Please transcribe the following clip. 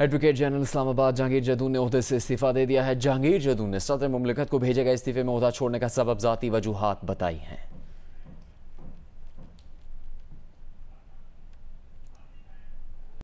Advocate general Islamabad Jahangir Jadoon ने अहदे से इस्तीफा दे दिया है। जहांगीर जदून ने सदर ममलिकत को भेजे गए इस्तीफे में अहदा छोड़ने का सबब जाती वजूहत बताई हैं।